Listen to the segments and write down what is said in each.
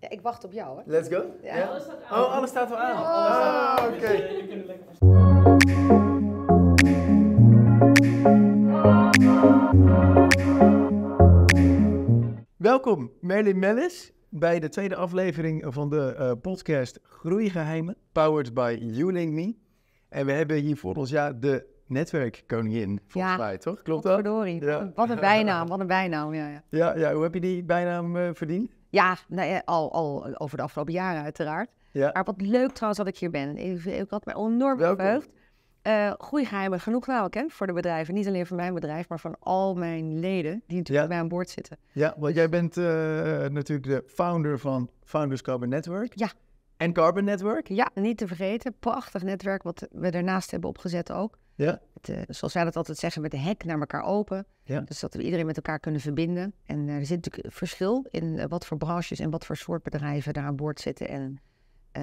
Ja, ik wacht op jou, hè? Let's go. Ja. Alles staat aan. Oh, alles staat al aan. Oh. Ah, oké. Welkom, Merlin Mellis, bij de tweede aflevering van de eh, podcast Groeigeheimen, powered by YouLink Me. En we hebben hier voor ons ja, de netwerkkoningin, volgens Ja. mij, toch? Klopt dat? Ja. Wat een bijnaam, wat een bijnaam. Ja, ja. Ja, ja, hoe heb je die bijnaam eh, verdiend? Ja nou al, al over de afgelopen jaren uiteraard. Ja. Maar wat leuk trouwens dat ik hier ben. Ik, ik had me enorm verheugd. Eh goede geheimen, genoeg namelijk hè, voor de bedrijven. Niet alleen voor mijn bedrijf, maar van al mijn leden die natuurlijk Ja. bij mij aan boord zitten. Ja, want jij bent eh, natuurlijk de founder van Founders Carbon Network. Ja. En Carbon Network. Ja, niet te vergeten. Prachtig netwerk wat we daarnaast hebben opgezet ook. Ja. Het, eh, zoals wij dat altijd zeggen, met de hek naar elkaar open. Ja. Dus dat we iedereen met elkaar kunnen verbinden. En eh, er zit natuurlijk verschil in eh, wat voor branches en wat voor soort bedrijven daar aan boord zitten. En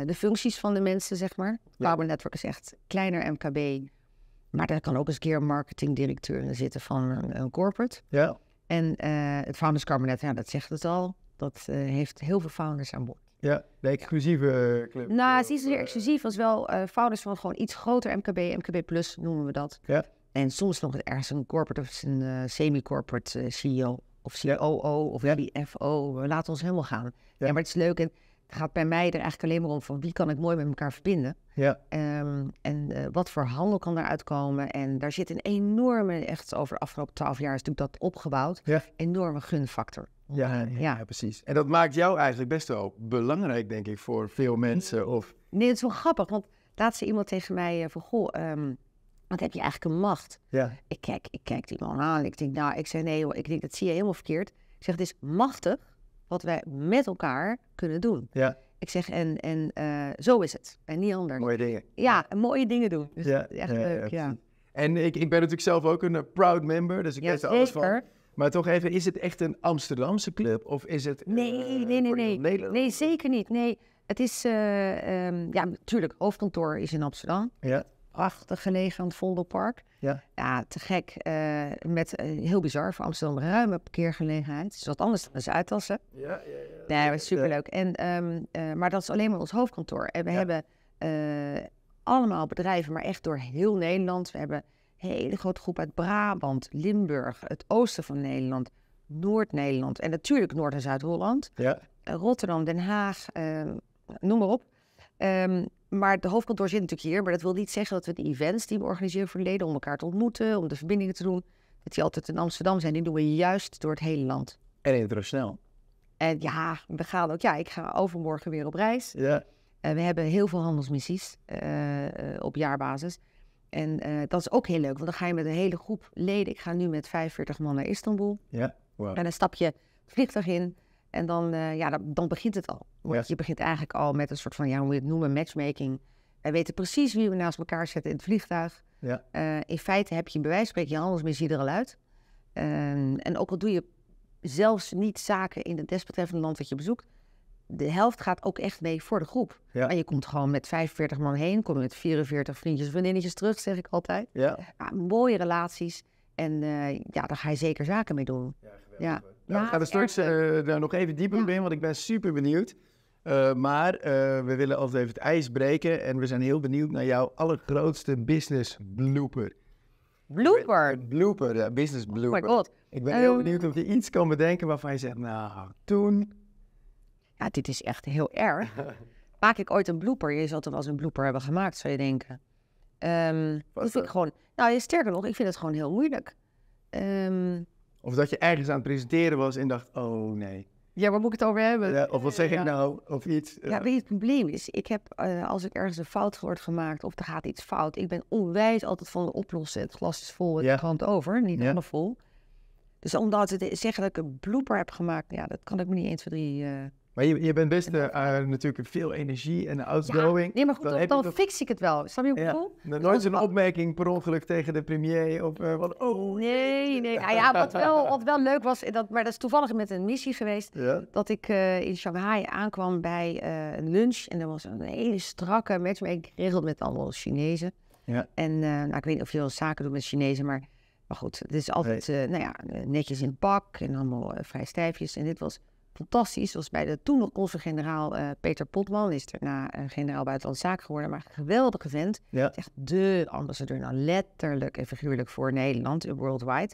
de functies van de mensen, zeg maar. Ja. Carbon Network is echt kleiner MKB. Maar daar kan ook eens een keer een marketingdirecteur in zitten van een, een corporate. Ja. En het Founders Carbon Net, ja, dat zegt het al. Dat heeft heel veel founders aan boord. Ja, de exclusieve eh, club. Nou, het is niet zozeer exclusief als wel eh, founders van gewoon iets groter MKB, MKB Plus noemen we dat. Ja. En soms nog ergens een corporate of een eh, semi-corporate CEO of COO of CFO. We laten ons helemaal gaan. Ja. maar het is leuk en het gaat bij mij er eigenlijk alleen maar om van wie kan ik mooi met elkaar verbinden. Ja. Ehm, en wat voor handel kan daaruit komen. En daar zit een enorme, echt over de afgelopen twaalf jaar is natuurlijk dat opgebouwd, Ja. enorme gunfactor. Ja, ja, ja, precies. En dat maakt jou eigenlijk best wel belangrijk, denk ik, voor veel mensen. Of, Nee, het is wel grappig, want laatst zei iemand tegen mij eh, van, goh, ehm, wat heb je eigenlijk een macht? ja, Ik kijk, ik kijk die man aan. Ik denk, nou, ik zeg nee hoor, ik denk, dat zie je helemaal verkeerd. Ik zeg, het is machtig wat wij met elkaar kunnen doen. ja, Ik zeg, en, en eh, zo is het. En niet anders. mooie dingen. Ja, en mooie dingen doen. Dus ja, echt leuk, ja. En ik, ik ben natuurlijk zelf ook een eh, proud member, dus ik Ja, weet er alles van. Maar toch even, is het echt een Amsterdamse club? Of is het... eh, Nee, nee, nee, nee. Nederland? Nee, zeker niet. Nee, het is, eh, ehm, ja, natuurlijk, hoofdkantoor is in Amsterdam. Ja, Prachtig gelegen aan het Vondelpark. ja, Ja, te gek. eh, met, heel bizar, voor Amsterdam ruime parkeergelegenheid. Het is wat anders dan de Zuidassen. ja, ja. ja. Nee, dat is superleuk. En, ehm, eh, maar dat is alleen maar ons hoofdkantoor. En we Ja. hebben allemaal bedrijven, maar echt door heel Nederland. We hebben hele grote groep uit Brabant, Limburg, het oosten van Nederland, Noord-Nederland en natuurlijk Noord- en Zuid-Holland. Ja, Eh, Rotterdam, Den Haag, ehm, noem maar op. Ehm, maar de hoofdkantoor zit natuurlijk hier. Maar dat wil niet zeggen dat we de events die we organiseren voor de leden... om elkaar te ontmoeten, om de verbindingen te doen... dat die altijd in Amsterdam zijn. Die doen we juist door het hele land. en internationaal. En ja, we gaan ook... Ja, ik ga overmorgen weer op reis. Ja, Eh, we hebben heel veel handelsmissies eh, op jaarbasis. En eh, dat is ook heel leuk, want dan ga je met een hele groep leden. Ik ga nu met 45 man naar Istanbul. ja, wow. En dan stap je het vliegtuig in en dan, eh, ja, dan, dan begint het al. Want je begint eigenlijk al met een soort van, ja, hoe moet je het noemen, matchmaking. Wij weten precies wie we naast elkaar zetten in het vliegtuig. Ja. Eh, in feite heb je bij wijze van spreken je handelsmissie er al uit. Ehm, en ook al doe je zelfs niet zaken in het desbetreffende land dat je bezoekt, de helft gaat ook echt mee voor de groep. Ja. En je komt gewoon met 45 man heen, kom je met 44 vriendjes en vriendinnetjes terug, zeg ik altijd. Ja, Ja, mooie relaties. En eh, ja, daar ga je zeker zaken mee doen. ja, geweldig. Ja. Nou, we gaan er straks eh, daar nog even dieper op in, want ik ben super benieuwd. Eh, maar we willen altijd even het ijs breken en we zijn heel benieuwd naar jouw allergrootste business blooper. Blooper. Blooper, ja, business Oh blooper. my god. Ik ben heel Ehm. benieuwd of je iets kan bedenken waarvan je zegt, nou, toen... Ja, dit is echt heel erg. Maak ik ooit een blooper? Je toch wel eens een blooper hebben gemaakt, zou je denken. Ehm dat vind ik gewoon... Nou, sterker nog, ik vind het gewoon heel moeilijk. Ehm, Of dat je ergens aan het presenteren was en dacht, oh nee. ja, waar moet ik het over hebben? Ja, of wat zeg ik Ja. nou? Of iets. Ja, weet je, het probleem is, ik heb, eh, als ik ergens een fout wordt gemaakt of er gaat iets fout, ik ben onwijs altijd van het oplossen. Het glas is vol, het Ja. krant over, niet half vol. Dus om dat te zeggen dat ik een blooper heb gemaakt, ja, dat kan ik me niet 1, 2, 3... eh Maar je, je bent best eh, eh, natuurlijk veel energie en outgoing. Nee, maar goed, Dan dan, fix ik het wel. Snap je wat ik Ja. bedoel? Nou, Nooit zo'n opmerking per ongeluk tegen de premier of eh, van, oh. Nee, nee. Nou ja, wat wel, wat wel leuk was, dat, maar dat is toevallig met een missie geweest, Ja, dat ik eh, in Shanghai aankwam bij eh, een lunch. En er was een hele strakke matchmaking geregeld met allemaal Chinezen. Ja. En eh, nou, ik weet niet of je wel zaken doet met Chinezen, maar, maar goed, het is altijd eh, nou ja, eh, netjes in pak en allemaal eh, vrij stijfjes. En dit was fantastisch. Zoals bij de toen nog consul-generaal eh, Peter Potman, is daarna uh, generaal buitenlandse zaken geworden, maar een geweldige vent. Ja. Echt de ambassadeur, nou letterlijk en figuurlijk voor Nederland, en worldwide.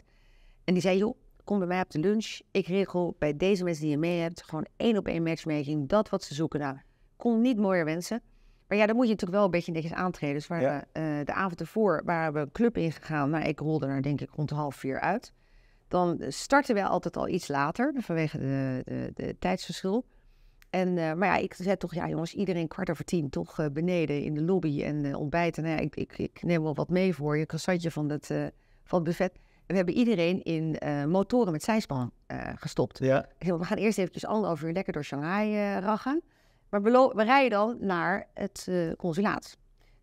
En die zei, joh, kom bij mij op de lunch. Ik regel bij deze mensen die je mee hebt gewoon één op één matchmaking. Dat wat ze zoeken. Nou, kon niet mooier wensen. Maar ja, dan moet je natuurlijk wel een beetje netjes aantreden. Dus Ja. eh, de avond ervoor waren we een club ingegaan. Nou, ik rolde er denk ik rond half vier uit. Dan starten wij altijd al iets later, vanwege de, de, de tijdsverschil. En, eh, maar ja, ik zei toch, ja jongens, iedereen kwart over tien toch eh, beneden in de lobby en eh, ontbijten. Nou ja, ik, ik, ik neem wel wat mee voor je, een croissantje van het, van het buffet. En we hebben iedereen in motoren met zijspan gestopt. Ja, zei, we gaan eerst eventjes anderhalf uur lekker door Shanghai rachen. Maar we, we rijden dan naar het consulaat.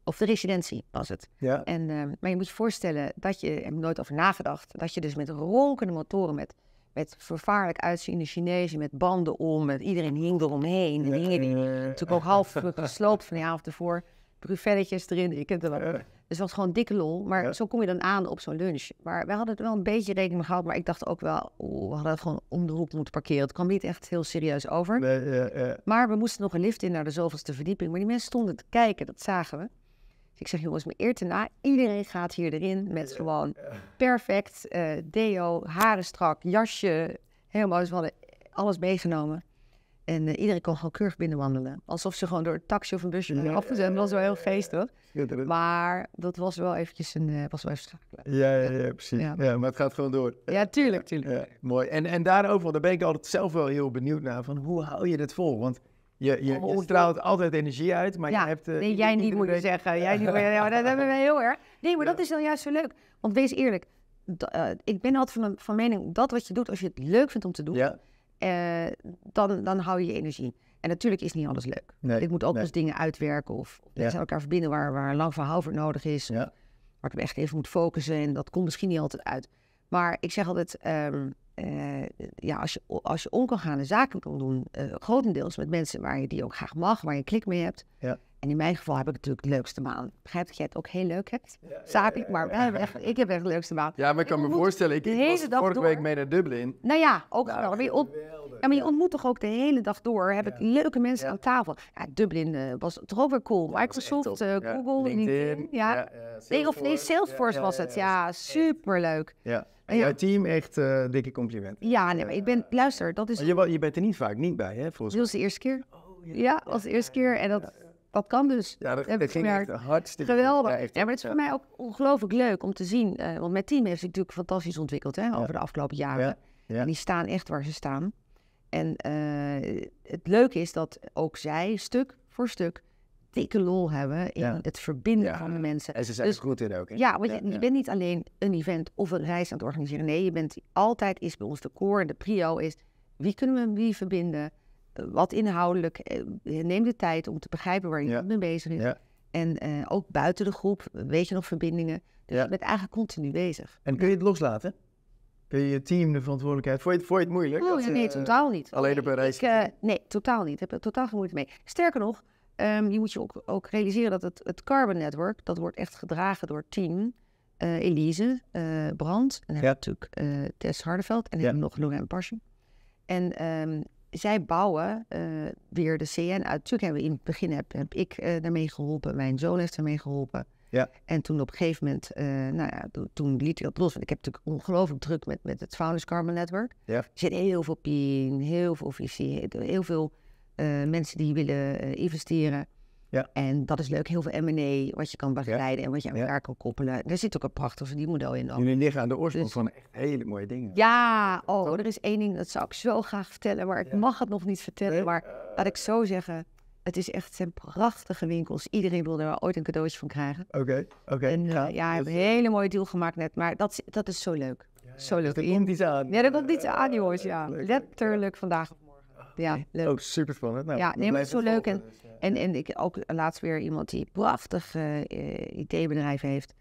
Of de residentie was het. ja. En, eh, maar je moet je voorstellen dat je, ik heb nooit over nagedacht, dat je dus met ronkende motoren, met, met vervaarlijk uitziende Chinezen, met banden om, met iedereen hing eromheen. En hingen die natuurlijk ook half gesloopt van de avond ervoor. Buffetletjes erin, ik heb er wel. Dus het was gewoon dikke lol. Maar Ja. zo kom je dan aan op zo'n lunch. Maar wij hadden er wel een beetje rekening mee gehouden. Maar ik dacht ook wel, oeh, we hadden het gewoon om de hoek moeten parkeren. Het kwam niet echt heel serieus over. nee, Maar we moesten nog een lift in naar de zoveelste verdieping. Maar die mensen stonden te kijken, dat zagen we. Dus ik zeg, jongens, me eer te na. Iedereen gaat hier erin met gewoon perfect eh, deo, haren strak, jasje. Helemaal, dus we hadden alles meegenomen. En eh, iedereen kon gewoon keurig binnenwandelen. Alsof ze gewoon door een taxi of een busje Ja, afgezet. Dat was wel heel geestig. schitterend. Maar dat was wel eventjes een, eh, was wel even. Ja, ja, ja, precies. Ja. Ja. maar het gaat gewoon door. Ja, tuurlijk, tuurlijk. Ja, mooi. En, en daarover, daar ben ik altijd zelf wel heel benieuwd naar, van hoe hou je dit vol? Want je, je, je straalt altijd energie uit, maar ja, je hebt... eh, nee, jij niet moet je zeggen. Jij niet, ja, maar dat hebben we heel erg. Nee, maar dat is dan juist zo leuk. Want wees eerlijk, eh, ik ben altijd van, van mening, dat wat je doet, als je het leuk vindt om te doen, Ja, eh, dan, dan hou je je energie. En natuurlijk is niet alles leuk. nee. ik moet ook nee. eens dingen uitwerken of mensen elkaar verbinden waar, waar een lang verhaal voor nodig is. Ja. Waar ik me echt even moet focussen en dat komt misschien niet altijd uit. Maar ik zeg altijd, ehm, eh, ja, als je, als je om kan gaan en zaken kan doen, eh, grotendeels met mensen waar je die ook graag mag, waar je klik mee hebt. Ja. En in mijn geval heb ik natuurlijk de leukste baan. Ik begrijp dat jij het ook heel leuk hebt, Ja, ja, maar ja. echt, ik heb echt de leukste baan. Ja, maar ik kan Ik me voorstellen, ik, de ik hele was dag vorige door. week mee naar Dublin. Nou ja, ook Nou, geweldig. Maar je, ont- geweldig. ja, maar je ontmoet toch ook de hele dag door, heb ik leuke mensen Ja. aan tafel. Ja, Dublin eh, was toch ook weer cool. Microsoft, eh, Google, LinkedIn. Ja. Nee, of nee, Salesforce Ja, was ja, het. ja, Ja, superleuk. Ja. En Ja. jouw team echt eh, dikke compliment. Ja, nee, maar ik ben, luister, dat is, je, je bent er niet vaak niet bij, hè, volgens mij. was de eerste keer. Oh, Ja, dat was de eerste keer en dat, dat kan dus. Ja, dat, dat ging echt hartstikke. Geweldig. Ja, maar het is voor mij ook ongelooflijk leuk om te zien. eh, want mijn team heeft zich natuurlijk fantastisch ontwikkeld hè, over de afgelopen jaren. Ja, ja. En die staan echt waar ze staan. En eh, het leuke is dat ook zij stuk voor stuk dikke lol hebben in Ja. het verbinden Ja. van de mensen. En ze zijn Dus- er goed in ook, hè? Ja, want je, Ja, je ja. bent niet alleen een event of een reis aan het organiseren. Nee, je bent altijd is bij ons de core en de prio is wie kunnen we met wie verbinden, eh, wat inhoudelijk. eh, Neem de tijd om te begrijpen waar je mee bezig is. Ja. En eh, ook buiten de groep, weet je nog verbindingen. Dus je bent eigenlijk continu bezig. En kun je het loslaten? Kun je je team de verantwoordelijkheid... Vond je, het- vond je het moeilijk? Oh dat nee, eh, totaal niet. alleen op een reis Ik, eh, nee, totaal niet. Ik heb er totaal geen moeite mee. Sterker nog, ehm, je moet je ook, ook realiseren dat het, het Carbon Network, dat wordt echt gedragen door het team. eh, Elise eh Brand, en Ja. natuurlijk eh, Tess Hardeveld en Ja. hebben nog Lorraine Passion. En ehm, zij bouwen weer de CN uit. Natuurlijk hebben we in het begin heb, heb ik daarmee geholpen, mijn zoon heeft daarmee geholpen. Ja. En toen op een gegeven moment, nou ja, to- toen liet ik dat los. Want ik heb natuurlijk ongelooflijk druk met, met het Founders Carbon Network. Ja. Er zit heel veel PIN, heel veel visie, heel veel mensen die willen eh, investeren. Ja. En dat is leuk, heel veel M&A, wat je kan begeleiden en wat je aan Ja. elkaar kan koppelen. Er zit ook een prachtig verdienmodel in. Jullie liggen aan de oorsprong Dus- van echt hele mooie dingen. Ja, oh, er is één ding, dat zou ik zo graag vertellen, maar ik Ja. mag het nog niet vertellen. Nee? Maar laat ik zo zeggen, het is echt zijn prachtige winkels. Iedereen wil er ooit een cadeautje van krijgen. Oké, oké. En eh, ja, heeft een hele mooie deal gemaakt net, maar dat, is- dat is zo leuk. zo leuk. Dus er komt iets aan. Ja, er komt iets aan, jongens. Ja, letterlijk vandaag. Ja, leuk. Ook super spannend. Nou, Ja, nee, maar zo leuk volgen, dus, ja. En, en ik ook laatst weer iemand die een prachtig eh, eh, IT-bedrijf heeft.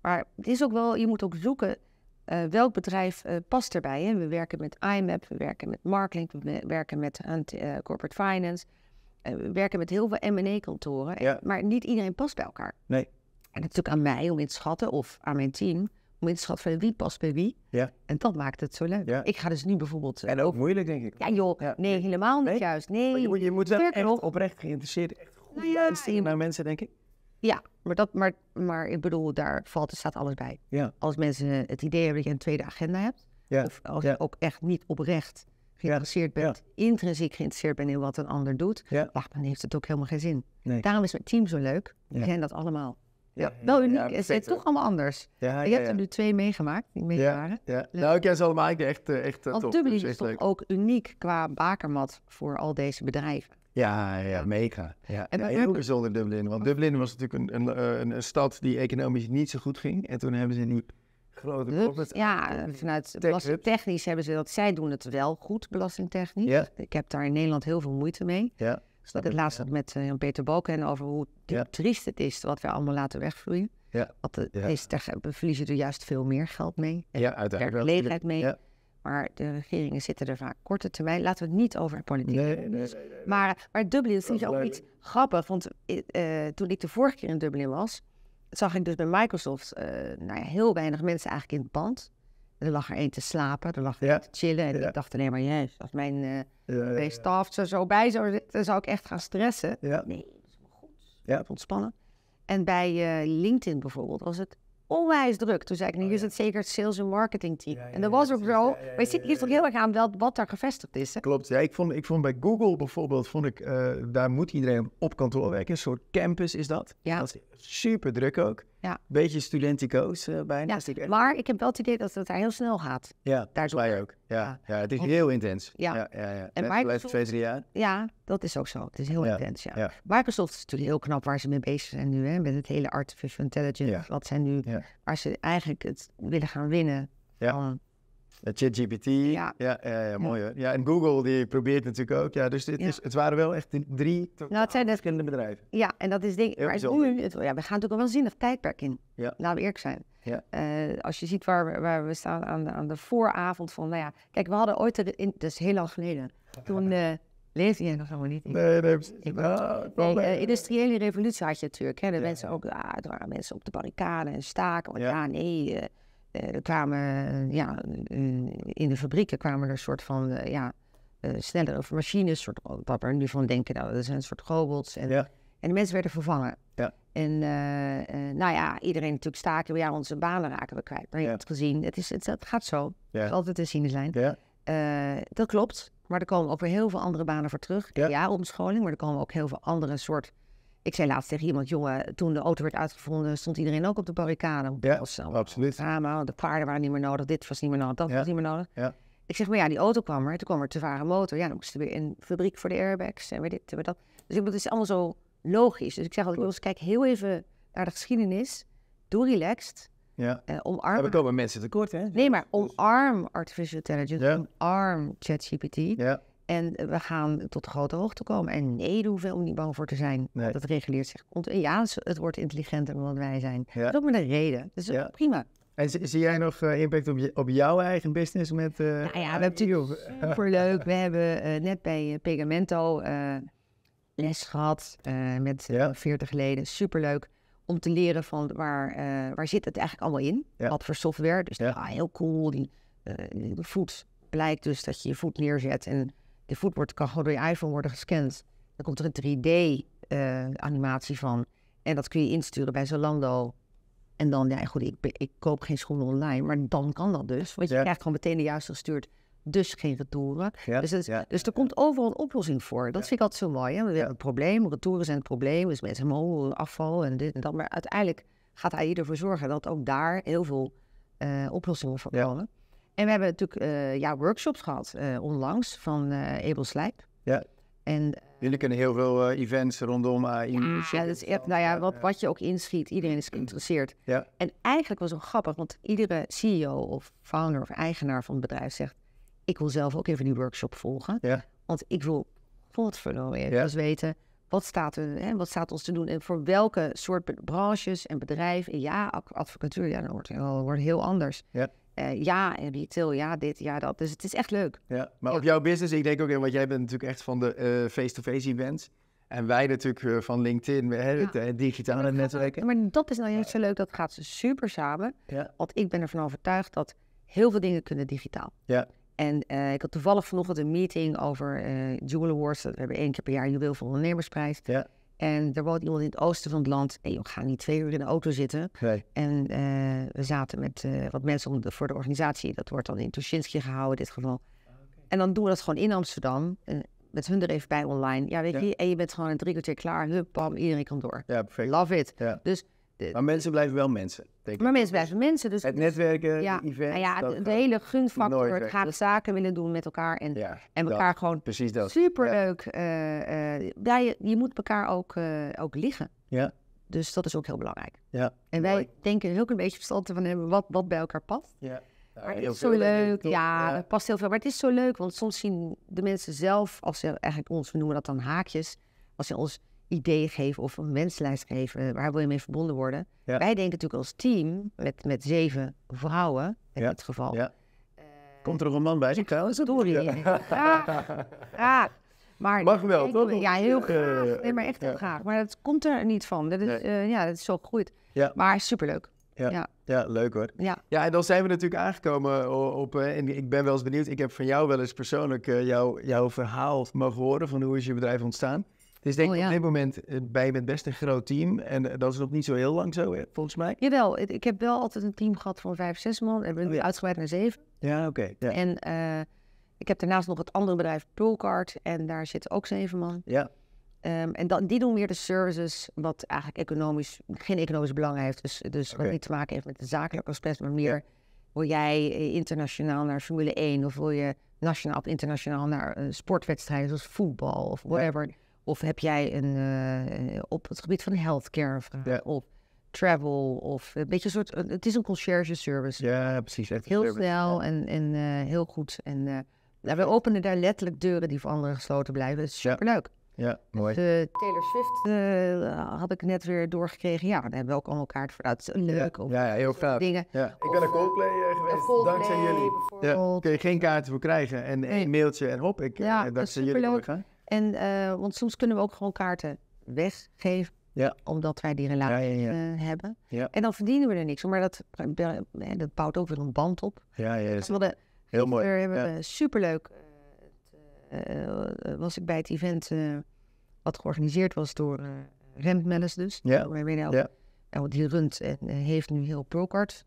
Maar het is ook wel, je moet ook zoeken eh, welk bedrijf eh, past erbij. Hè? We werken met IMAP, we werken met Marklink, we we werken met eh, Corporate Finance. Eh, we werken met heel veel M&A-kantoren. Ja. Maar niet iedereen past bij elkaar. Nee. En het is natuurlijk aan mij om in te schatten of aan mijn team. Om in te schatten van wie past bij wie. Ja. En dat maakt het zo leuk. Ja. Ik ga dus nu bijvoorbeeld... En ook moeilijk, denk ik. Ja joh, Ja. nee, helemaal niet Nee? juist. Maar Nee, je, moet, je moet wel echt oprecht geïnteresseerd, echt goed Nou ja, luisteren je- naar mensen, denk ik. Ja, maar, dat, maar, maar ik bedoel, daar valt, er staat alles bij. Ja. Als mensen het idee hebben dat je een tweede agenda hebt, of als je ook echt niet oprecht geïnteresseerd bent, intrinsiek geïnteresseerd bent in wat een ander doet, Ja. dan heeft het ook helemaal geen zin. Nee. Daarom is mijn team zo leuk. We kennen dat allemaal. Ja, Wel ja, uniek, ja, het perfect, toch allemaal anders. Ja, je hebt er nu twee meegemaakt, die mee Ja, waren. ja. Leuk. Nou, ik ken ze allemaal eigenlijk echt, eh, echt eh, Want top. Dublin Dus is echt toch leuk. ook uniek qua bakermat voor al deze bedrijven. Ja, ja, mega. Ja. En heel werken- bijzonder Dublin. Want Dublin was natuurlijk een, een, eh, een, een stad die economisch niet zo goed ging. En toen hebben ze die grote Hubs, ja, eh, vanuit belastingtechnisch hebben ze dat. Zij doen het wel goed, belastingtechnisch. Ja. Ik heb daar in Nederland heel veel moeite mee. Ja, Had het ik. laatst met eh, Jan-Peter Balken over hoe triest het is wat we allemaal laten wegvloeien. Ja. Want de, Ja. is, daar verliezen er juist veel meer geld mee. En Ja, wel. werkgelegenheid mee. Ja. Maar de regeringen zitten er vaak korte termijn. Laten we het niet over politiek Nee, hebben. nee, nee. Maar, maar Dublin is Dat is ook iets grappig. Want eh, eh, toen ik de vorige keer in Dublin was, zag ik dus bij Microsoft eh, nou ja, heel weinig mensen eigenlijk in het pand. Er lag er één te slapen, er lag er Ja. te chillen. En Ja. ik dacht alleen maar, jezus, als mijn, eh Ja, ja. staf er zo bij zou zitten, zou ik echt gaan stressen. Nee, dat is wel goed. Ja. Ontspannen. En bij eh, LinkedIn bijvoorbeeld was het onwijs druk. Toen zei ik, nu Oh, is het zeker het sales en marketing team. En dat was ook zo. Maar je ziet hier toch heel erg aan wel, wat daar gevestigd is. Hè? Klopt. Ja, ik, vond, ik vond bij Google bijvoorbeeld, vond ik, eh, daar moet iedereen op kantoor werken. Een soort campus is dat. Ja. Dat is super druk ook. Ja. Beetje studenticoos eh, bijna. Ja, maar ik heb wel het idee dat het daar heel snel gaat. Ja, daardoor- wij ook. Ja, Ja. ja. het is Want- heel intens. Ja. ja, ja, ja. En Net Microsoft- twee, drie jaar. Ja, dat is ook zo. Het is heel intens, ja. Microsoft is natuurlijk heel knap waar ze mee bezig zijn nu, hè, met het hele artificial intelligence. Wat zijn nu, waar ze eigenlijk het willen gaan winnen. Ja. van- Ja, ChatGPT. Ja. Ja, ja, ja, mooi hoor. Ja, en Google die probeert natuurlijk ook. Ja, dus dit is, het waren wel echt drie Nou, het zijn de- verschillende bedrijven. ja, en dat is ding. Maar nu, het, ja, we gaan natuurlijk een waanzinnig tijdperk in. Ja. Laten we eerlijk zijn. Ja. Eh, als je ziet waar we, waar we staan aan de, aan de vooravond van, nou ja, kijk, we hadden ooit, in, dat is heel lang geleden, toen uh, leefde jij nog helemaal niet. Ik- Nee, nee, precies. Ik- Nou, Nee, eh, eh, industriële revolutie had je natuurlijk. Hè? De mensen ook, ah, er waren mensen op de barricade en staken. Want ja, nee, eh, eh, er kwamen, eh, ja, eh, in de fabrieken kwamen er een soort van, eh, ja, eh, snellere machines, soort, wat we er nu van denken, nou, dat zijn een soort robots. En, Ja. en de mensen werden vervangen. Ja. En eh, eh, nou ja, iedereen natuurlijk staken, ja, onze banen raken we kwijt. Maar je Ja. hebt het gezien, het, is, het, het gaat zo. Het Ja. altijd een sinuslijn. Ja. Eh, dat klopt, maar er komen ook weer heel veel andere banen voor terug. Ja. Ja, omscholing, maar er komen ook heel veel andere soort... Ik zei laatst tegen iemand, jongen, toen de auto werd uitgevonden, stond iedereen ook op de barricade. Ja, Dat absoluut. Drama, de paarden waren niet meer nodig, dit was niet meer nodig, dat Ja. was niet meer nodig. Ja. Ik zeg, maar ja, die auto kwam er, toen kwam er te varen motor. Ja, dan moesten we weer een fabriek voor de airbags en weer dit en weer dat. Dus ik bedoel, het is allemaal zo logisch. Dus ik zeg altijd, jongens, kijk heel even naar de geschiedenis. Doe relaxed. Ja. eh Ja, omarm we komen mensen tekort, hè? Nee, maar omarm artificial intelligence, Ja. omarm ChatGPT. Ja, En we gaan tot de grote hoogte komen. En nee, daar hoeven we niet bang voor te zijn. Nee. Het reguleert zich. cont- Ja, het- wordt intelligenter dan wij zijn. Ja. Dat is ook met een reden. Dus Ja. prima. En zie, jij nog eh, impact op, je, op jouw eigen business met... eh Nou ja, we hebben natuurlijk superleuk. We hebben eh, net bij eh, Pegamento eh, les gehad eh, met eh, Ja. 40 leden. Superleuk om te leren van waar, eh, waar zit het eigenlijk allemaal in. Wat voor software. Dus Ja. ah, heel cool. Die, eh, de voet blijkt dus dat je je voet neerzet en de voet wordt, kan gewoon door je iPhone worden gescand. Dan komt er een 3D-animatie van. En dat kun je insturen bij Zalando. En dan, ja goed, ik, ik koop geen schoenen online, maar dan kan dat dus. Want je Ja. krijgt gewoon meteen de juiste gestuurd. Dus geen retouren. Ja, Dus, dat is- ja. dus er komt overal een oplossing voor. Dat vind ik altijd zo mooi. Hè? We hebben een probleem, retouren zijn het probleem. Dus mensen oh, afval en dit en dat. Maar uiteindelijk gaat AI ervoor zorgen dat ook daar heel veel eh, oplossingen voor komen. En we hebben natuurlijk eh, ja, workshops gehad eh, onlangs van eh Abel Slijp. Ja. En Jullie kunnen heel veel events rondom AI. ja, dat is echt, nou ja, wat, wat je ook inschiet, iedereen is geïnteresseerd. Ja. En eigenlijk was het wel grappig, want iedere CEO of founder of eigenaar van het bedrijf zegt: Ik wil zelf ook even die workshop volgen. Ja. Want ik wil godverdomme Ja. eens weten. Wat staat, er, hè, wat staat ons te doen en voor welke soort branches en bedrijven? En ja, ad- advocatuur, ja, dat wordt, heel- wordt heel anders. Ja. Eh, ja, retail, ja, dit, ja, dat. Dus het is echt leuk. Ja, maar Ja. op jouw business, ik denk ook, want jij bent natuurlijk echt van de eh, face-to-face events. En wij natuurlijk eh, van LinkedIn, hè, het Ja. eh, digitale netwerken. Maar dat is nou juist zo leuk, dat gaat super samen. Ja. Want ik ben ervan overtuigd dat heel veel dingen kunnen digitaal. Ja. En ik had toevallig vanochtend een meeting over Jewel Awards. We hebben één keer per jaar juweel voor ondernemersprijs. Ja. En er woont iemand in het oosten van het land. En we gaan niet twee uur in de auto zitten. Nee. En eh, we zaten met eh, wat mensen om de- voor de organisatie. Dat wordt dan in Tuschinski gehouden in dit geval. En dan doen we dat gewoon in Amsterdam. En met hun er even bij online. Ja, weet Ja. je. En je bent gewoon in drie kwartier klaar. Hup, bam, iedereen kan door. Ja, perfect. Love it. Ja. Dus, de- Maar mensen blijven wel mensen, denk ik. maar mensen blijven mensen. Dus Het netwerken, ja, events. ja, de, de gaat- hele gunfactor. Het graag zaken willen doen met elkaar. En, Ja, en dat. elkaar gewoon precies dat. superleuk. eh eh ja, je, je moet elkaar ook, eh, ook liggen. Ja. Dus dat is ook heel belangrijk. Ja. En wij Mooi. denken heel klein beetje verstand van hebben wat, wat bij elkaar past. Ja. Maar het heel is zo leuk. Ja. het past heel veel. Maar het is zo leuk, want soms zien de mensen zelf, als ze eigenlijk ons, we noemen dat dan haakjes, als ze ons ideeën geven of een wenslijst geven, waar wil je mee verbonden worden? Ja. Wij denken natuurlijk als team, met, met zeven vrouwen in Ja. dit geval. Ja. Komt er nog een man bij? Zeg, trouwens? Sorry. Ja. Maar Mag wel, toch? Ja, heel Eh, graag. Nee, maar echt heel ja. graag. Maar dat komt er niet van. Dat is, Nee. eh, ja, dat is zo. Ja. Maar superleuk. Ja, leuk hoor. Ja. Ja, en dan zijn we natuurlijk aangekomen op, eh, en ik ben wel eens benieuwd, ik heb van jou wel eens persoonlijk eh, jouw- jouw verhaal mogen horen van hoe is je bedrijf ontstaan. Is denk ik Oh, ja. op dit moment eh, bij je bent best een groot team en eh, dat is nog niet zo heel lang zo, hè, volgens mij. Jawel, ik heb wel altijd een team gehad van vijf, zes man. En we Oh, ja. uitgebreid naar zeven. Ja, oké. Ja. En eh, ik heb daarnaast nog het andere bedrijf Pulcard. En daar zitten ook zeven man. ja, Ehm, en dan, die doen meer de services, wat eigenlijk economisch, geen economisch belang heeft. Dus, dus wat niet te maken heeft met het zakelijke aspect, maar meer wil jij internationaal naar Formule 1 of wil je nationaal of internationaal naar sportwedstrijden zoals voetbal of whatever. Of heb jij een, eh, op het gebied van healthcare Ja. of travel of een beetje een soort, een- het is een concierge service. ja, precies. echt een Heel service. snel en, en eh, heel goed. En eh, nou, we openen daar letterlijk deuren die voor anderen gesloten blijven. Dat is superleuk. Ja, mooi. De Taylor Swift eh, had ik net weer doorgekregen. Ja, daar hebben we ook allemaal kaart voor. Het is leuk. Of Ja, ja, heel gaaf. dingen. Ja. Ik ben naar Coldplay eh, geweest, Coldplay dankzij jullie. Ja, kun je geen kaarten voor krijgen en Nee. één mailtje en hop, ik, Ja, eh, dat is dankzij jullie superleuk. En, eh, want soms kunnen we ook gewoon kaarten weggeven. Ja. Omdat wij die relatie Ja, ja, ja. eh, hebben. Ja. En dan verdienen we er niks. Maar dat, eh, dat bouwt ook weer een band op. Ja, ja, We heel mooi. Hebben Ja. superleuk. was ik bij het event wat georganiseerd was door uh, Mellis dus. Ja, Door ja. Wat die runt en heeft nu heel Procard.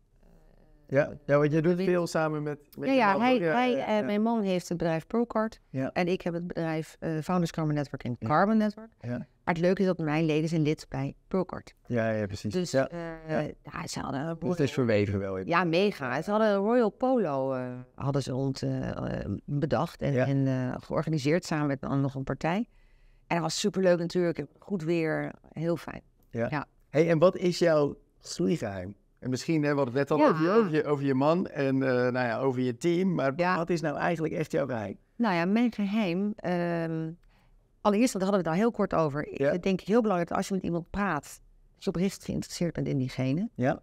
Ja, ja, want je doet veel samen met, met Ja, ja, man, hij, ja, eh, ja. mijn man heeft het bedrijf Procard. Ja. En ik heb het bedrijf eh, Founders Carbon Network en Ja. Carbon Network. Ja. Maar het leuke is dat mijn leden zijn lid bij Procard. Ja, ja, precies. Dus ja. eh, ja. ja, ze hadden een Dus het is verweven wel. in. Ja, mega. Ze hadden Royal Polo hadden ze ont, bedacht en, Ja. en georganiseerd samen met dan nog een partij. En dat was superleuk natuurlijk. Goed weer, heel fijn. Hey, en wat is jouw groeigeheim? En misschien hebben we het net al Ja. over, je, over, je, over je man en eh, nou ja, over je team. Maar Ja. wat is nou eigenlijk echt jouw geheim? Nou ja, mijn geheim. ehm, allereerst, daar hadden we het al heel kort over. Ik Ja. denk ik heel belangrijk dat als je met iemand praat, dat je oprecht geïnteresseerd bent in diegene. Ja,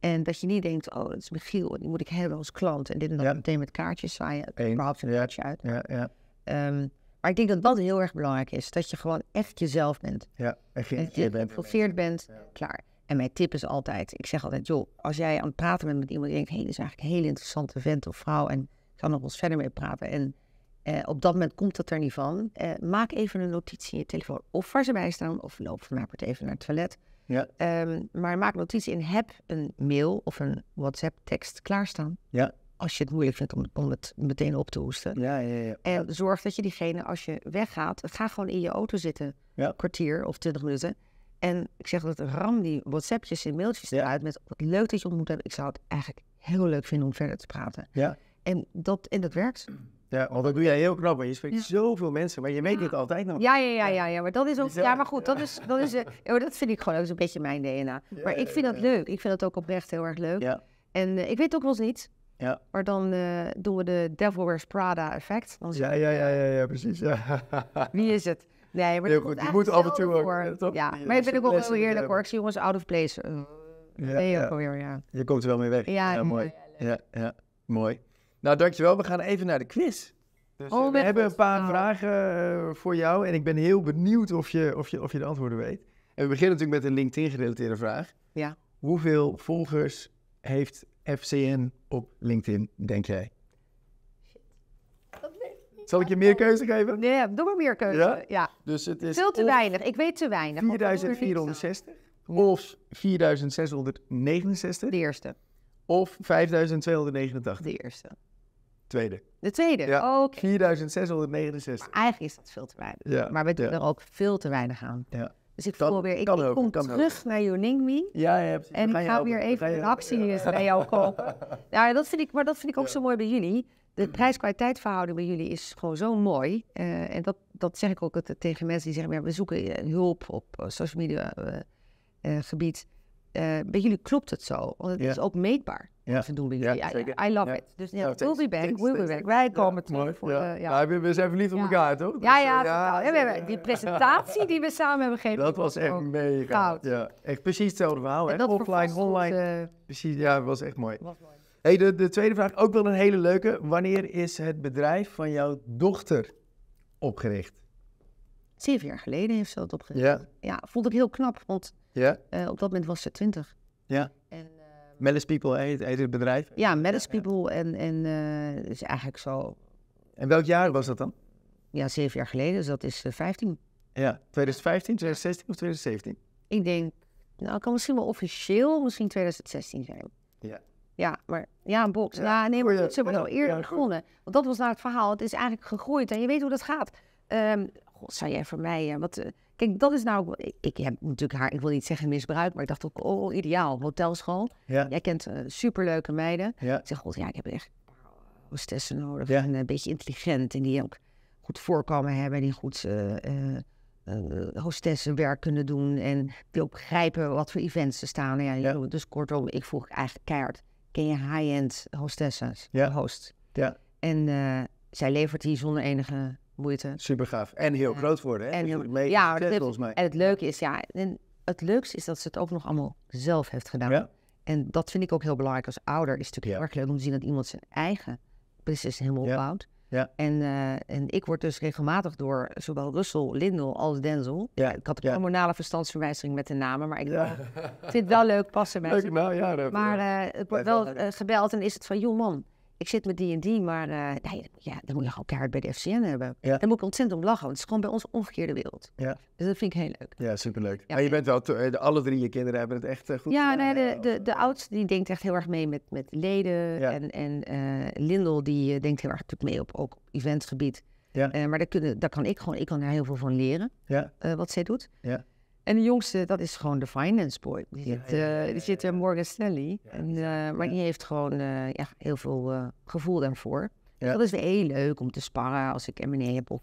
En dat je niet denkt, oh, dat is Michiel, die moet ik hebben als klant. En dit en dat meteen met kaartjes zwaaien. Überhaupt een kaartje uit. ja, ja. Ehm, maar ik denk dat dat heel erg belangrijk is. Dat je gewoon echt jezelf bent. ja. En En je, dat je geïnteresseerd bent, Ja. klaar. En mijn tip is altijd, ik zeg altijd, joh, als jij aan het praten bent met iemand die denkt, hé, hey, dit is eigenlijk een hele interessante vent of vrouw en ik kan nog wel eens verder mee praten. En eh, op dat moment komt het er niet van. eh, maak even een notitie in je telefoon. Of waar ze bij staan, of loop van mij even naar het toilet. Ja. Ehm, maar maak notitie en heb een mail of een WhatsApp-tekst klaarstaan. Ja. Als je het moeilijk vindt om, om het meteen op te hoesten. Ja, ja, ja. En zorg dat je diegene, als je weggaat, ga gewoon in je auto zitten. Ja. Een kwartier of twintig minuten. En ik zeg dat ram die WhatsAppjes en mailtjes eruit met wat leuk dat je ontmoet hebt. Ik zou het eigenlijk heel leuk vinden om verder te praten. Ja. En dat, en dat werkt. Ja, want dat doe jij heel knap. Want je spreekt Ja. zoveel mensen, maar je weet het altijd nog. Ja, ja, ja, ja, ja. Maar dat is ook. Ja, maar goed, dat is. Dat, is, maar dat vind ik gewoon ook een beetje mijn DNA. Maar ik vind dat leuk. Ik vind dat ook oprecht heel erg leuk. Ja. En eh, ik weet het ook wel eens niet. Ja. Maar dan eh, doen we de Devil Wears Prada effect. Dan Ja, ja, ja, ja, ja, precies. Ja. Wie is het? Nee, maar Heel goed, die moet af en toe ook, eh, toch? Ja, maar ik vind ook wel lessen heel die eerlijk hebben. hoor. Ik zie jongens out of place. Uh, Ja, je ja. ook alweer, ja. Je komt er wel mee weg. Ja, mooi. Ja, ja, mooi. Nou, dankjewel. We gaan even naar de quiz. Dus Oh, eh, we hebben een paar Nou. vragen voor jou en ik ben heel benieuwd of je, of, je, of je de antwoorden weet. En we beginnen natuurlijk met een LinkedIn-gerelateerde vraag. Ja. Hoeveel volgers heeft FCN op LinkedIn, denk jij? Zal ik je meer keuze geven? Nee, doe maar meer keuze. Ja? Ja? Dus het is Veel te weinig. Ik weet te weinig. want ik doe er niks aan. 4460 of 4669 De eerste. of 5289. De eerste. Tweede. De tweede. Ja. Oké. 4669. Eigenlijk is dat veel te weinig. Ja. Maar we doen ja. er ook veel te weinig aan. Ja. Dus ik voel weer, ik, kan ik ook, kom terug naar Yoningmi. Ja, ja, precies. En ik je ga weer We even je een actie bij jou kopen. Ja, dat vind ik, maar dat vind ik ook zo mooi bij jullie. De prijs-kwaliteitverhouding bij jullie is gewoon zo mooi. Eh, en dat, dat zeg ik ook tegen mensen die zeggen... Ja, we zoeken eh, hulp op eh, social media gebied. Bij jullie klopt het zo. Want het is ook meetbaar Ja. we doen Ja, jullie. I- love Ja. it. Dus ja, Nou, we'll be back, Thanks, we'll be back. Wij komen Mooi. terug voor... ja. ja. Ja, we, zijn verliefd op elkaar, toch? Ja, Dus, ja, we hebben die presentatie die we samen hebben gegeven. Dat was echt mega. goud. Ja, echt precies hetzelfde verhaal. Hè? Dat Offline, online. Precies, ja, dat was echt mooi. was mooi. Hey, de, de tweede vraag, ook wel een hele leuke. Wanneer is het bedrijf van jouw dochter opgericht? Zeven jaar geleden heeft ze dat opgericht. Ja, Ja, vond ik heel knap, want ja, eh, op dat moment was ze twintig. ja. En, eh, Mellis People heet, heet het bedrijf. ja, Madison People en, en eh is eigenlijk zo, En welk jaar was dat dan? ja, zeven jaar geleden, dus dat is eh, 15. Ja, 2015, 2016 of 2017? Ik denk, nou, kan misschien wel officieel, misschien 2016 zijn. Ja. Ja, maar ja, een box. Ja, Ja, nee, maar goed, ze hebben al eerder ja, begonnen. Want dat was nou het verhaal. Het is eigenlijk gegroeid en je weet hoe dat gaat. Ehm God, zou jij voor mij, eh, wat, eh, kijk, dat is nou, ook- ik, ik heb natuurlijk haar, ik wil niet zeggen misbruik, maar ik dacht ook, oh, ideaal, hotelschool. Ja, Jij kent eh, superleuke meiden. ja, Ik zeg, god, ja, ik heb echt hostessen nodig. Ja. En een beetje intelligent en die ook goed voorkomen hebben. Die goed eh, hostessenwerk kunnen doen. En die ook begrijpen wat voor events er staan. Ja, Ja. Dus kortom, ik vroeg eigenlijk keihard. Ken je high-end hostessen? Ja. Host. ja. En eh, zij levert die zonder enige moeite. Super gaaf. En heel Ja. groot worden, hè? En Dus heel- meest ja, dat volgens mij. En het leuke is, ja, en het leukste is dat ze het ook nog allemaal zelf heeft gedaan. Ja. En dat vind ik ook heel belangrijk als ouder. Is het natuurlijk heel erg leuk om te zien dat iemand zijn eigen business helemaal opbouwt. Ja. En, eh, en ik word dus regelmatig door zowel Russell, Lindel als Denzel. Ja, Ik had een hormonale verstandsverwijzering met de namen, maar ik Ja. vind het wel leuk passen Leuk, ze. nou ja. Maar eh, het wordt wel eh, gebeld en is het van, joh man, ik zit met die en die, maar eh, nee, ja, dan moet je gewoon keihard bij de FCN hebben. Ja. Daar moet ik ontzettend om lachen, want het is gewoon bij ons omgekeerde wereld. Ja. Dus dat vind ik heel leuk. Ja, superleuk. Ja. Maar je bent wel, eh, de- alle drie je kinderen hebben het echt eh, goed Ja, nee, de, de, de oudste die denkt echt heel erg mee met, met leden. Ja. En, en Lindel die denkt heel erg natuurlijk mee op ook eventgebied. Ja. Maar daar, kunnen, daar kan ik gewoon, ik kan daar heel veel van leren, Ja, wat zij doet. Ja. En de jongste, dat is gewoon de finance boy. Die zit, eh, die zit ja. in Morgan Stanley. En, eh, maar die heeft gewoon eh, ja, heel veel eh, gevoel daarvoor. Dus dat is weer heel leuk om te sparren als ik M&A heb of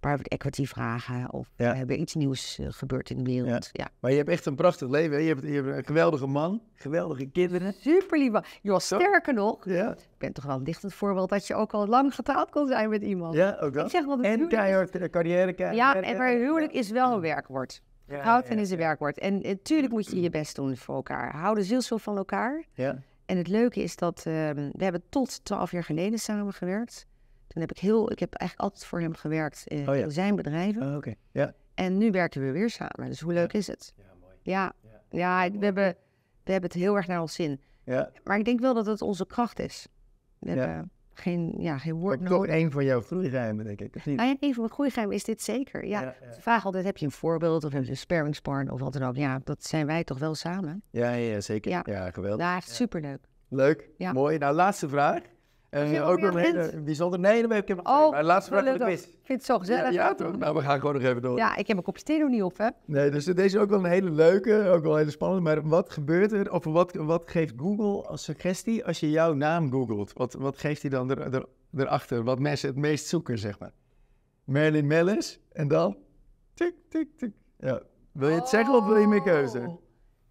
private equity vragen. Of er weer iets nieuws eh, gebeurt in de wereld. Ja. maar je hebt echt een prachtig leven. hè? Je hebt, je hebt een geweldige man, geweldige kinderen. Super lief. Joh, sterker nog, Ja, ik ben toch wel een lichtend voorbeeld dat je ook al lang getrouwd kon zijn met iemand. ja ook Ik dat. zeg wel, het En huwelijk keihard eh, carrière, keihard Ja, en maar huwelijk is wel een werkwoord. Ja, Goud ja, en is een werkwoord. En natuurlijk moet je je best doen voor elkaar. Hou de zielsveel van elkaar. Ja, En het leuke is dat ehm, we hebben tot twaalf jaar geleden samengewerkt. Toen heb ik heel, ik heb eigenlijk altijd voor hem gewerkt in, Oh ja. in zijn bedrijven. oh, oké. Ja. En nu werken we weer samen. Dus hoe leuk is het? Ja, mooi. Ja, Ja. ja we, hebben, we hebben het heel erg naar ons zin. Ja, Maar ik denk wel dat het onze kracht is. We Ja. hebben geen, ja, geen woord toch nodig. een van jouw groeigeheimen, denk ik. niet? Nou ja, even een groeigeheim is dit zeker. Ja, Ja, ja. Ze vragen altijd, heb je een voorbeeld of heb je een sparringspartner of wat dan ook. Ja, dat zijn wij toch wel samen. Ja, ja, zeker. Ja. Geweldig. Ja, echt superleuk. Leuk, mooi. Nou, laatste vraag. Je nog ook een hele bijzonder. Nee, dan heb ik hem Oh. Maar laatste vraag van de quiz. Ik vind het zo gezellig. Ja, ja, toch? Nou, we gaan gewoon nog even door. Ja, ik heb een kopje thee nog niet op, hè? Nee, dus deze is ook wel een hele leuke, ook wel een hele spannende. Maar wat gebeurt er, of wat, wat geeft Google als suggestie als je jouw naam googelt? Wat, wat geeft hij dan er, er, erachter? Wat mensen het meest zoeken, zeg maar. Merlin Mellis en dan tik, tik, tik. Ja. Wil je het zeggen of wil je meer keuze?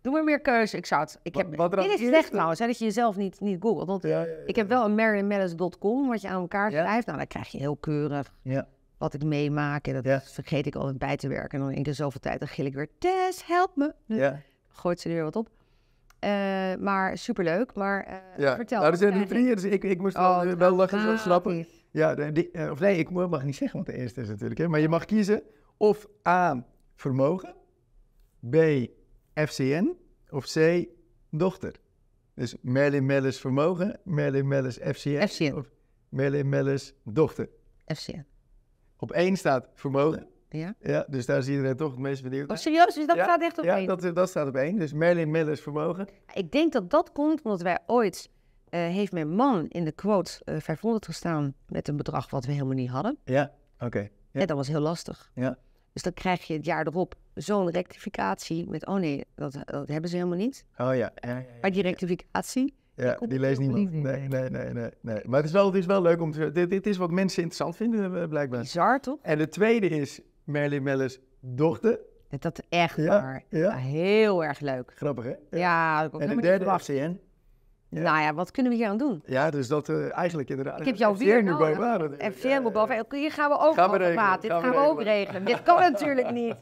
Doe maar meer keuze. Ik zou het... Ik heb, wat dit is slecht trouwens, hè, dat je jezelf niet, niet googelt. Want Ja, ja, ja. ik heb wel een marilynmellis.com, wat je aan elkaar schrijft. Nou, dan krijg je heel keurig Ja. wat ik meemaak. En dat vergeet ik altijd bij te werken. En dan in de zoveel tijd dan gil ik weer, Tess, help me. Ja. gooit ze er weer wat op. Eh, maar superleuk. Maar eh, vertel. Nou, er zijn er drie, dus ik, ik moest Oh, wel, wel lachen, zo snappen. Ja, die- eh, of nee, ik mag niet zeggen wat de eerste is natuurlijk. Hè, maar je mag kiezen of A, vermogen, B, FCN of C, dochter. Dus Merlin Mellis vermogen, Merlin Mellis FCN, FCN. of Merlin Mellis dochter. FCN. Op één staat vermogen. Ja? Ja, dus daar is iedereen toch het meest benieuwd Oh, serieus? Dus dat Ja, staat echt op Ja, één? dat, dat staat op één. Dus Merlin Mellis vermogen. Ik denk dat dat komt omdat wij ooit... eh, heeft mijn man in de quote eh 500 gestaan met een bedrag wat we helemaal niet hadden. Ja, oké. Ja. En dat was heel lastig. Ja. Dus dan krijg je het jaar erop zo'n rectificatie met... Oh nee, dat, dat hebben ze helemaal niet. Oh ja. ja, ja, ja. Maar die rectificatie... Ja, die leest niemand. Nee, nee, nee, nee, nee. Maar het is wel, het is wel leuk om te... Dit, dit is wat mensen interessant vinden, eh, blijkbaar. Bizar, toch? En de tweede is Merlin Mellis dochter. Dat echt Ja, waar. ja. Ja, heel erg leuk. Grappig, hè? Ja, En de derde. FCN. Ja. Nou ja, wat kunnen we hier aan doen? Ja, dus dat eh, eigenlijk inderdaad... Ik heb jou weer nu bovenaan natuurlijk. En veel ja, boven. ja. Hier gaan we ook Gaan we regelen. Dit gaan we gaan we ook regelen. Dit kan natuurlijk niet.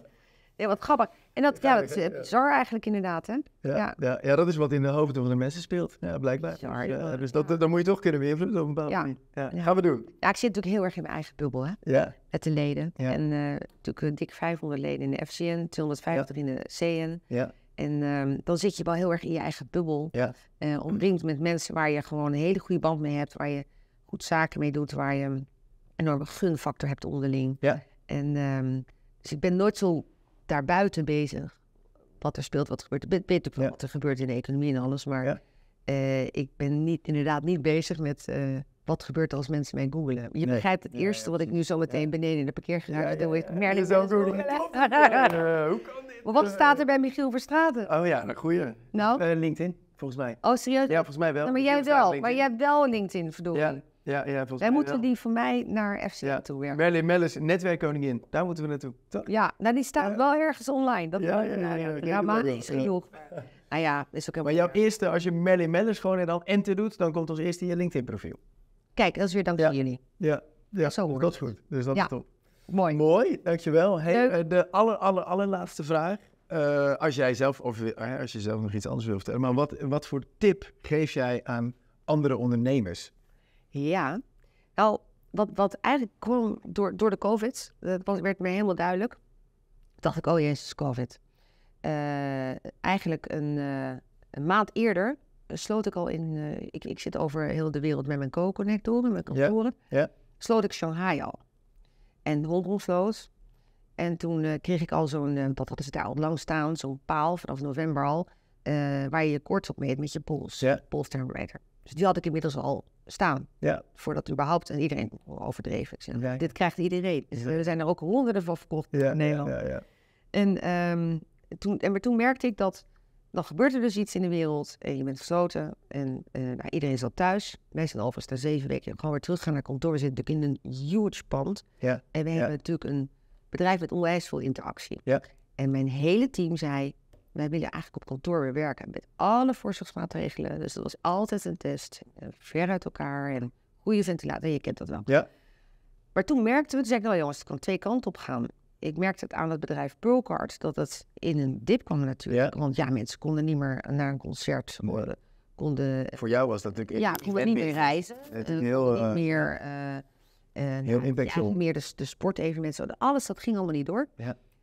Ja, wat grappig. En dat, ja, dat is eh, bizar eigenlijk inderdaad, hè? Ja, Ja. ja. Dat is wat in de hoofden van de mensen speelt. Ja, blijkbaar. Bizar, Dus, ja, ja. dus dat, dat moet je toch kunnen beïnvloeden op een bepaalde manier. Ja. Gaan we doen. Ja, ik zit natuurlijk heel erg in mijn eigen bubbel, hè? Ja, Met de leden. Ja. En eh, natuurlijk eh, dik 500 leden in de FCN, 250 in de CN. ja, En ehm, dan zit je wel heel erg in je eigen bubbel. ja. eh, omringd met mensen waar je gewoon een hele goede band mee hebt, waar je goed zaken mee doet, waar je een enorme gunfactor hebt onderling. Ja. En dus dus ik ben nooit zo daarbuiten bezig. Wat er speelt, wat er gebeurt. Ik weet natuurlijk wel Ja. wat er gebeurt in de economie en alles, maar eh, ik ben niet, inderdaad niet bezig met eh, wat gebeurt er als mensen mij googelen. Je Nee. begrijpt het eerste ja, wat ik nu zo meteen beneden in de parkeergarage doe, is Merlin googelen. Eh, Hoe kan dit? Maar wat staat er bij Michiel Verstraten? Oh ja, een goeie. Nou, Eh, LinkedIn, volgens mij. oh serieus? Ja, volgens mij wel. Nou, maar jij wel, LinkedIn. maar jij hebt wel LinkedIn, verdorie. Ja, ja, ja, volgens Wij mij moeten wel. die van mij naar FC Ja. toe werken. Merlin Mellis, netwerkkoningin. Daar moeten we naartoe. Toch? Ja, nou die staat Ja. wel ergens online. Dat Ja, ja, ja, ik het maar Ja. genoeg. Nou ja, is ook Maar helemaal... jouw eerste, als je Merlin Mellis gewoon en dan enter doet, dan komt als eerste je LinkedIn profiel. Kijk, dat is weer dankzij Ja. jullie. Ja, ja Zo dus dat is goed. Dus dat Ja. is top. Mooi. Mooi, dankjewel. Hey, eh, de aller, aller, allerlaatste vraag. Eh, als jij zelf, of eh, als je zelf nog iets anders wil vertellen, maar wat, wat voor tip geef jij aan andere ondernemers? Ja. Nou, wat, wat eigenlijk kwam door, door de COVID, dat werd me helemaal duidelijk. dacht ik, oh jezus, COVID. Eigenlijk een, een maand eerder sloot ik al in... eh, ik, ik zit over heel de wereld met mijn co-connectoren, met mijn kantoren. ja. Sloot ik Shanghai al. En Hongkong sloot. En toen eh, kreeg ik al zo'n, eh, wat hadden ze daar al lang staan, zo'n paal vanaf november al, eh, waar je je koorts op meet met je pols, Ja. polsthermometer. Dus die had ik inmiddels al staan, Ja. voordat überhaupt, en iedereen overdreven. Ik. Dit krijgt iedereen. Dus er zijn er ook honderden van verkocht in Nederland. Ja, ja, En, ehm, toen, en maar toen merkte ik dat, dan gebeurt er dus iets in de wereld en je bent gesloten en eh, nou, iedereen zat thuis. Wij zijn overigens na zeven weken gewoon weer teruggaan naar kantoor. We zitten natuurlijk in een huge pand Ja, en we ja. hebben natuurlijk een bedrijf met onwijs veel interactie. Ja. En mijn hele team zei, wij willen eigenlijk op kantoor weer werken met alle voorzorgsmaatregelen. Dus dat was altijd een test, eh, ver uit elkaar en goede ventilatie. Je kent dat wel. Ja. Maar toen merkten we, toen zei ik, nou jongens, het kan twee kanten op gaan. Ik merkte het aan het bedrijf Pearlcard dat het in een dip kwam natuurlijk. Want ja, mensen konden niet meer naar een concert, Nee. konden, konden Voor jou was dat natuurlijk ja, konden niet meer reizen. Het eh, heel, eh, niet meer, eh, eh, heel ja, impactvol. ja, meer de, de sportevenementen. Alles, dat ging allemaal niet door.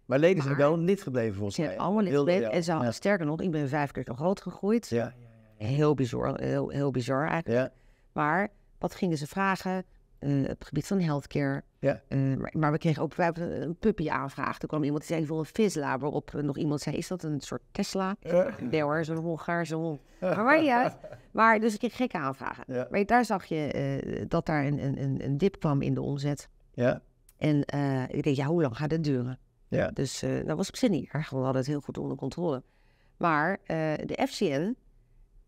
Maar leden zijn wel lid gebleven volgens Ze mij. zijn allemaal lid Heel- gebleven. ja, En ze, ja. sterker nog, ik ben vijf keer zo groot gegroeid. Ja, Heel bizar, heel, heel bizar eigenlijk. ja, Maar wat gingen ze vragen? Eh, op het gebied van healthcare. Ja. Eh, maar, maar we kregen ook een puppy aanvraag. Toen kwam iemand die zei, ik wil een Visla. Waarop nog iemand zei, is dat een soort Tesla? ja. Nee hoor, zo'n Hongaarse hond. Maar waar niet uit. Maar dus ik kreeg gekke aanvragen. Ja. Maar daar zag je eh, dat daar een, een, een- dip kwam in de omzet. ja, En eh, ik denk, ja, hoe lang gaat dit duren? ja. Dus eh, dat was op zich niet erg. We hadden het heel goed onder controle. Maar de FCN,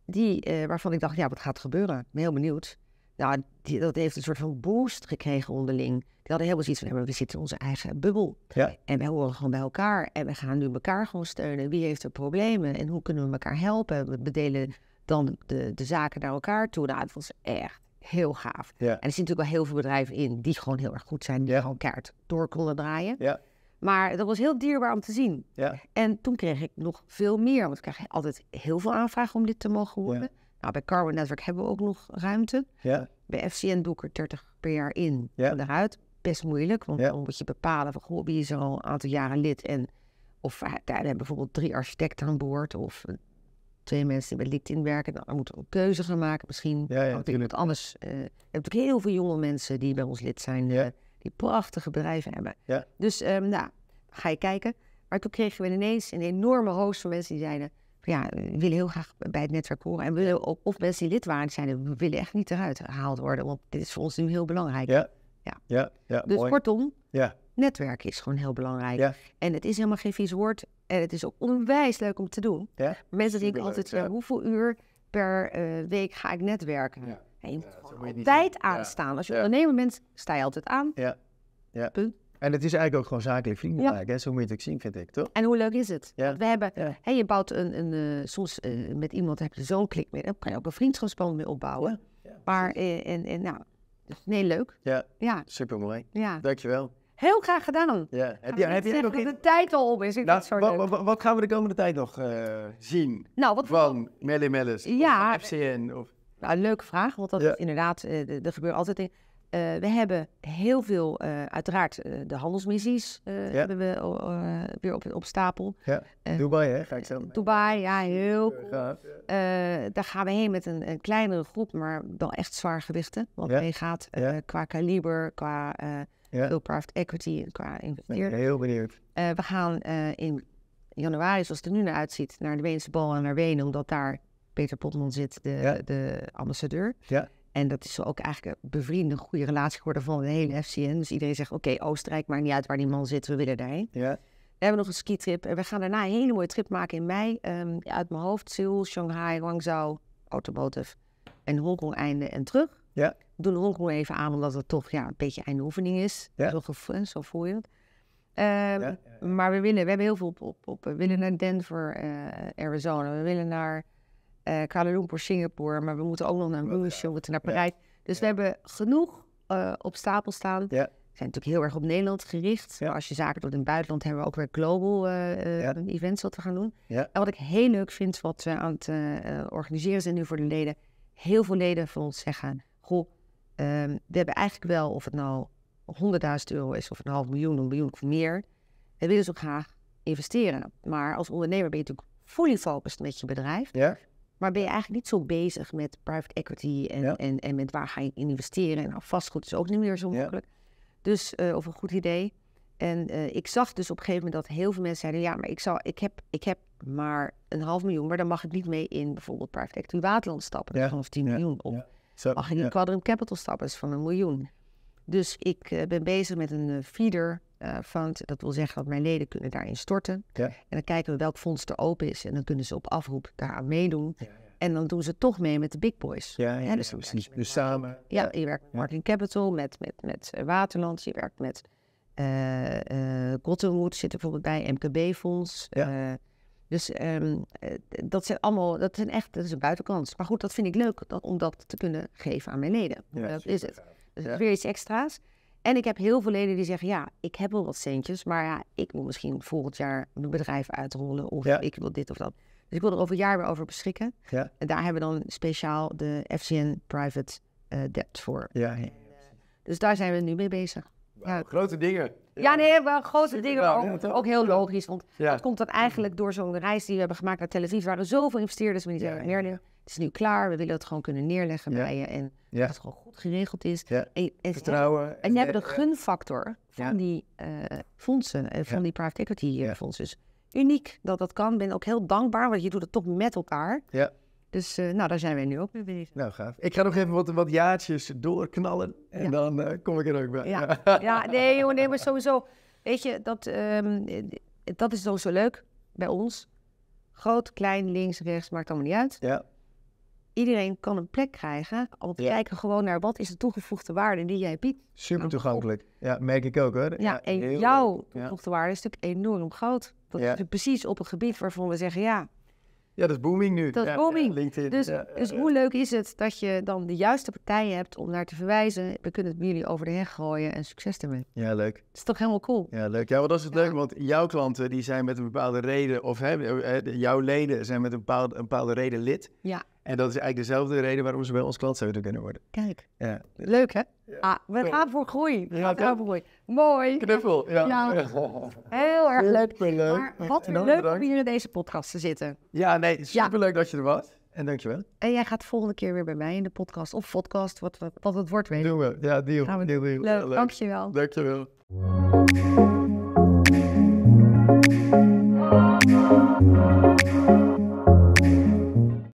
die, waarvan ik dacht, ja, wat gaat er gebeuren? Ik ben heel benieuwd. Nou, die, dat heeft een soort van boost gekregen onderling. Hadden helemaal zoiets van, we zitten in onze eigen bubbel. Ja. En wij horen gewoon bij elkaar. En we gaan nu elkaar gewoon steunen. Wie heeft er problemen? En hoe kunnen we elkaar helpen? We bedelen dan de, de zaken naar elkaar toe. Nou, dat was echt heel gaaf. Ja. En er zitten natuurlijk wel heel veel bedrijven in die gewoon heel erg goed zijn. Die Ja. gewoon kaart door konden draaien. Ja. Maar dat was heel dierbaar om te zien. Ja. En toen kreeg ik nog veel meer. Want ik krijg altijd heel veel aanvragen om dit te mogen. Ja. Nou, bij Carbon Network hebben we ook nog ruimte. Ja. bij FCN doe ik er 30 per jaar in en eruit. Best moeilijk, want Ja. dan moet je bepalen van goh, wie is er al een aantal jaren lid. En of uh, daar hebben bijvoorbeeld drie architecten aan boord of eh, twee mensen die bij LinkedIn werken. Dan moeten we een keuze gaan maken misschien. Ja, iemand anders. eh, je hebt natuurlijk heel veel jonge mensen die bij ons lid zijn, Ja. eh, die prachtige bedrijven hebben. Ja. Dus ehm, nou, ga je kijken. Maar toen kregen we ineens een enorme host van mensen die zeiden... van ja, we willen heel graag bij het netwerk horen. En we willen ook, of mensen die lid waren, die zeiden... we willen echt niet eruit gehaald worden, want dit is voor ons nu heel belangrijk. Ja. Ja. Ja, ja, dus mooi. kortom, Ja, netwerken is gewoon heel belangrijk. Ja. En het is helemaal geen vies woord. En het is ook onwijs leuk om te doen. ja. Mensen denken altijd, ja. hoeveel uur per eh, week ga ik netwerken? Ja. En je moet gewoon moet je niet altijd doen. Ja. aanstaan. Als je Ja. ondernemer bent, sta je altijd aan. Ja. Ja. Punt. En het is eigenlijk ook gewoon zakelijk vriendelijk. Ja. Hè? Zo moet je het ook zien, vind ik, toch? En hoe leuk is het? Ja. Want we hebben, Ja. hè, je bouwt een, een eh, soms eh, met iemand heb je zo'n klik mee, dan kan je ook een vriendschapsband mee opbouwen. Ja, maar eh, en, en nou, dus nee, leuk. Ja, Ja, super mooi. ja. Dankjewel. Heel graag gedaan. Ja. Heb, je, heb zeggen nog in... de tijd al op is? Ik Nou, wat, wat, wat gaan we de komende tijd nog eh, zien Nou, wat van Melly Mellis? Ja. Of FCN? Of... Nou, een leuke vraag, want dat Ja. inderdaad, de- er gebeurt altijd dingen. Eh, we hebben heel veel, eh, uiteraard, eh, de handelsmissies hebben we eh, weer op, op stapel. Ja, Dubai, hè? Ga ik zo. Dubai, ja, heel cool. Daar gaan we heen met een, een kleinere groep, maar wel echt zwaar gewichten. Wat meegaat qua kaliber, qua Ja. veel private equity en qua Nee, investeerders. heel benieuwd. We gaan in januari, zoals het er nu naar uitziet, naar de Weense Bal en naar Wenen, omdat daar Peter Potman zit, de, Ja. de ambassadeur. Ja. En dat is zo ook eigenlijk een bevriende, goede relatie geworden van de hele FCN. Dus iedereen zegt, oké, Oostenrijk, maakt niet uit waar die man zit, we willen daarheen. Ja, We hebben nog een skitrip en we gaan daarna een hele mooie trip maken in mei. ehm, uit mijn hoofd, Seoul, Shanghai, Guangzou, Automotive en Hongkong einde en terug. Ja. We doen Hongkong even aan, omdat het toch ja, een beetje einde oefening is. Ja. Zo, zo voel je het. Ehm, ja, Maar we willen, we hebben heel veel op, op, op we willen naar Denver, eh, Arizona. We willen naar eh Kuala Lumpur, Singapore. Maar we moeten ook nog naar München, we moeten naar. Parijs. Dus we hebben genoeg eh, op stapel staan. Ja. We zijn natuurlijk heel erg op Nederland gericht. Ja. Als je zaken doet in het buitenland, hebben we ook weer global eh, Ja. events wat we gaan doen. Ja. En wat ik heel leuk vind, wat we aan het organiseren zijn nu voor de leden. Heel veel leden van ons zeggen, goh, ehm, we hebben eigenlijk wel, of het nou 100.000 euro is, of een half miljoen, een miljoen of meer. We willen zo graag investeren. Maar als ondernemer ben je natuurlijk fully focused met je bedrijf. Maar ben je eigenlijk niet zo bezig met private equity en, Ja. en, en met waar ga je in investeren. En nou, vastgoed is ook niet meer zo Ja. makkelijk. Dus, eh, of een goed idee. En eh, ik zag dus op een gegeven moment dat heel veel mensen zeiden... ja, maar ik, zou, ik, heb, ik heb maar een half miljoen... maar dan mag ik niet mee in bijvoorbeeld private equity waterland stappen. Ja. Vanaf 10 Ja. miljoen. Zo. mag ik in. Quadrum Capital stappen, dat is van een miljoen. Dus ik eh, ben bezig met een feeder eh. Dat wil zeggen dat mijn leden kunnen daarin storten. Ja. En dan kijken we welk fonds er open is. En dan kunnen ze op afroep daaraan meedoen. Ja, ja. En dan doen ze toch mee met de big boys. Ja, dus precies. Dus samen. Ja, je werkt met Marketing Capital, met, met, met eh, Waterland. Je werkt met eh eh Cottonwood, zit er bijvoorbeeld bij, MKB-fonds. Ja. Dus ehm, eh, dat zijn allemaal, dat zijn echt, dat is een buitenkant. Maar goed, dat vind ik leuk dat, om dat te kunnen geven aan mijn leden. Ja, dat is het. Dus Ja. weer iets extra's. En ik heb heel veel leden die zeggen, ja, ik heb wel wat centjes, maar ja, ik moet misschien volgend jaar mijn bedrijf uitrollen of Ja. ik wil dit of dat. Dus ik wil er over een jaar weer over beschikken. Ja. En daar hebben we dan speciaal de FCN Private eh, Debt voor. Ja, ja. Dus daar zijn we nu mee bezig. Wauw, Grote dingen. Ja, nee, wel grote Super dingen, ja, ook, ook heel logisch. Want Ja. dat komt dan eigenlijk door zo'n reis die we hebben gemaakt naar Tel Aviv. Er waren zoveel investeerders, maar die Ja, zeiden, ja, Merlin, het is nu klaar. We willen het gewoon kunnen neerleggen Ja. bij je. En Ja. dat het gewoon goed geregeld is. Ja. En, en, Vertrouwen. en je hebt de eh, gunfactor van die eh, fondsen, en van Ja. die private equity eh, fondsen. Dus uniek dat dat kan. Ik ben ook heel dankbaar, want je doet het toch met elkaar. Ja. Dus eh, nou, daar zijn wij nu ook mee bezig. Nou, gaaf. Ik ga nog even wat, wat jaartjes doorknallen. En Ja. dan eh, kom ik er ook bij. Ja, ja nee, jongen, nee, maar sowieso. Weet je, dat, ehm, eh, dat is sowieso leuk bij ons. Groot, klein, links, rechts, maakt allemaal niet uit. Ja. Iedereen kan een plek krijgen. Want we Ja. kijken gewoon naar wat is de toegevoegde waarde die jij biedt. Super Nou, toegankelijk. Ja, merk ik ook hoor. Ja, en jouw. Ja. toegevoegde waarde is natuurlijk enorm groot. Dat is precies op een gebied waarvan we zeggen, ja, ja, dat is booming nu. Dat is Ja, booming. LinkedIn. Dus, dus hoe leuk is het dat je dan de juiste partijen hebt om naar te verwijzen. We kunnen het bij jullie over de heg gooien en succes ermee. Ja, leuk. Dat is toch helemaal cool? Ja, leuk. Ja, want dat is het leuk, want jouw klanten die zijn met een bepaalde reden, of hè, jouw leden zijn met een bepaalde, een bepaalde reden lid. Ja. En dat is eigenlijk dezelfde reden waarom ze bij ons klant zouden kunnen worden. Kijk, Ja. leuk hè? Ja. Ah, we gaan voor groei. We Ja, gaan voor groei. Mooi. Knuffel, ja. Ja. Heel erg leuk. Superleuk. Maar wat weer leuk om hier in deze podcast te zitten. Ja, nee, superleuk dat je er was. En dankjewel. En jij gaat de volgende keer weer bij mij in de podcast of podcast, wat, wat, wat het wordt, weet ik. Doen we. Ja, deal. Gaan we deal, deal. Leuk, Leuk. dankjewel. Dankjewel.